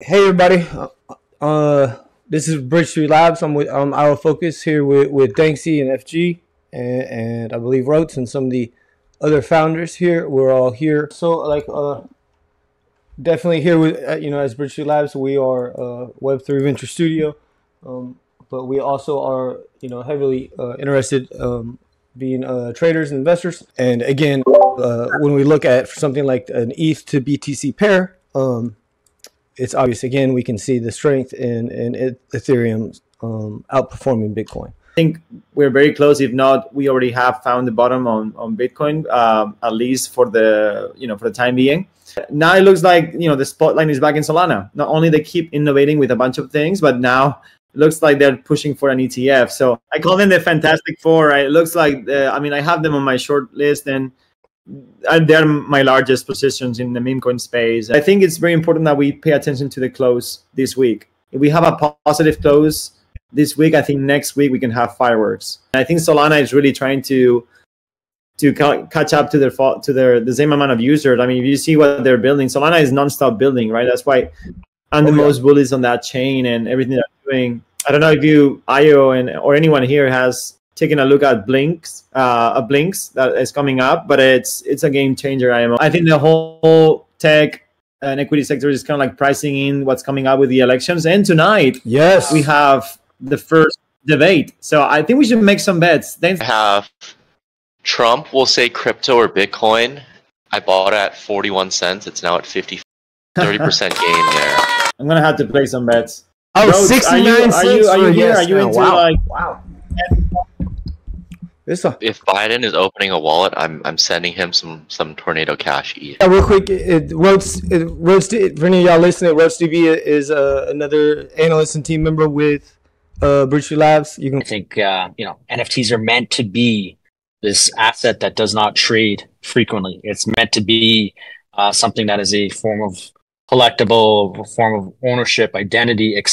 Hey everybody, uh, this is Bridge Street Labs. I'm with um, Our Focus here with with Danksy and FG, and, and I believe Rotes and some of the other founders here. We're all here, so like uh, definitely here with uh, you know as Bridge Street Labs, we are uh, Web three venture studio, um, but we also are you know heavily uh, interested um, being uh, traders and investors. And again, uh, when we look at something like an ETH to BTC pair. Um, it's obvious again we can see the strength in in Ethereum um, outperforming Bitcoin. I think we're very close. If not, we already have found the bottom on on Bitcoin, um, at least for the you know for the time being. Now it looks like you know the spotlight is back in Solana. Not only they keep innovating with a bunch of things, but now it looks like they're pushing for an ETF. So I call them the Fantastic Four. Right? It looks like the, I mean I have them on my short list and and they're my largest positions in the meme coin space. I think it's very important that we pay attention to the close this week. If we have a positive close this week, I think next week we can have fireworks. I think Solana is really trying to to ca- catch up to their to their the same amount of users. I mean, if you see what they're building, Solana is nonstop building, right? That's why I'm the oh, yeah. most bullish on that chain and everything they're doing. I don't know if you, Io, and or anyone here has taking a look at Blinks, uh, a Blinks that is coming up, but it's it's a game changer. I am. I think the whole tech and equity sector is kind of like pricing in what's coming up with the elections. And tonight, yes, we have the first debate. So I think we should make some bets. Thanks. Have Trump will say crypto or Bitcoin. I bought it at 41 cents. It's now at 50, 30% gain there. I'm going to have to play some bets. Oh, Bro, 69 are you, cents. Are you, are you here? Yes, are you into wow. like wow. This a- if Biden is opening a wallet, I'm I'm sending him some some tornado cash. Yeah, real quick, it, Rhodes, it, Rhodes, for any of y'all listening, Rhodes TV is uh, another analyst and team member with uh, Bridge Labs. You can. I think uh, you know NFTs are meant to be this asset that does not trade frequently. It's meant to be uh, something that is a form of collectible, a form of ownership, identity, etc